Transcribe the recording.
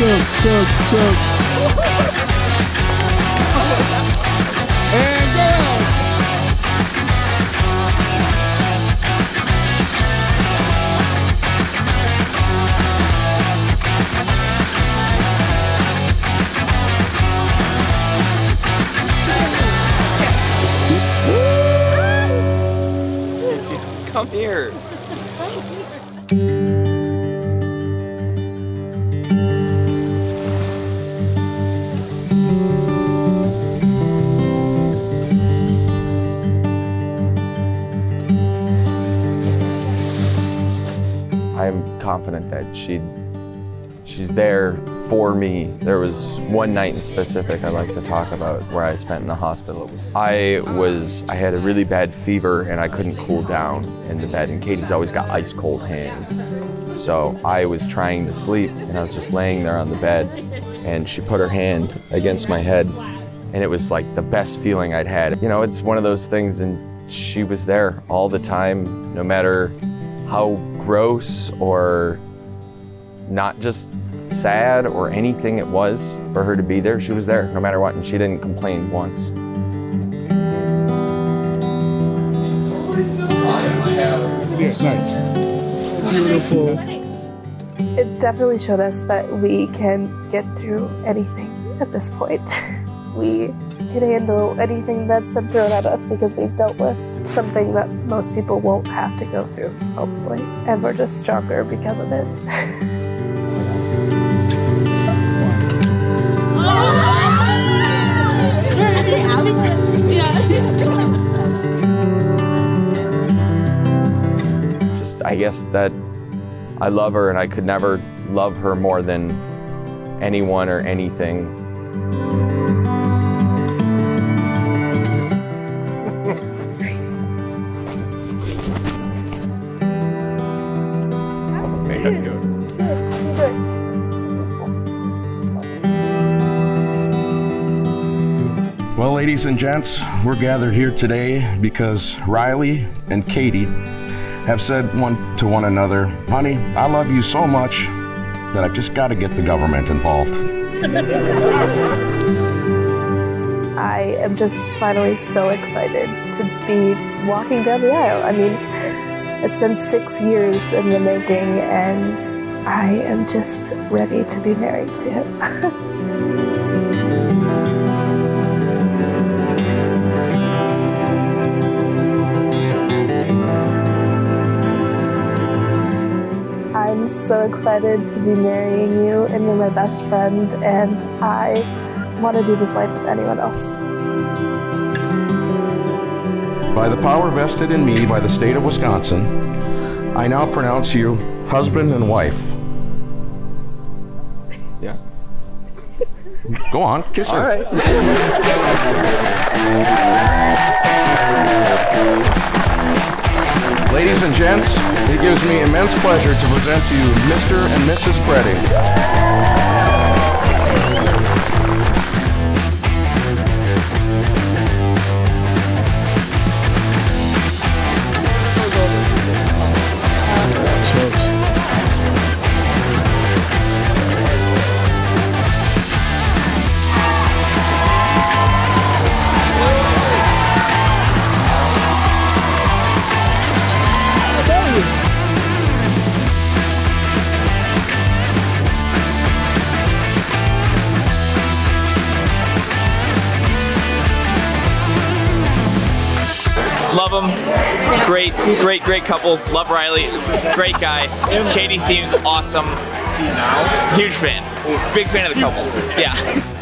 choke, choke. and go! Come here. I'm confident that she she's there for me. There was one night in specific I'd like to talk about where I spent in the hospital. I was I had a really bad fever and I couldn't cool down in the bed and Katie's always got ice cold hands. So I was trying to sleep and I was just laying there on the bed and she put her hand against my head and it was like the best feeling I'd had. You know, it's one of those things and she was there all the time no matter how gross or not just sad or anything it was for her to be there. She was there no matter what, and she didn't complain once. It definitely showed us that we can get through anything at this point. we can handle anything that's been thrown at us because we've dealt with something that most people won't have to go through, hopefully. And we're just stronger because of it. Just, I guess that I love her and I could never love her more than anyone or anything. Well, ladies and gents, we're gathered here today because Riley and Katie have said one to one another, honey, I love you so much that I've just got to get the government involved. I am just finally so excited to be walking down the aisle. I mean, it's been six years in the making, and I am just ready to be married to him. excited to be marrying you, and you're my best friend, and I want to do this life with anyone else. By the power vested in me by the state of Wisconsin, I now pronounce you husband and wife. Yeah. Go on, kiss her. All right. Ladies and gents, it gives me immense pleasure to present to you Mr. and Mrs. Preddy. Love him. Great, great, great couple. Love Riley. Great guy. Katie seems awesome. Huge fan. Big fan of the couple. Yeah.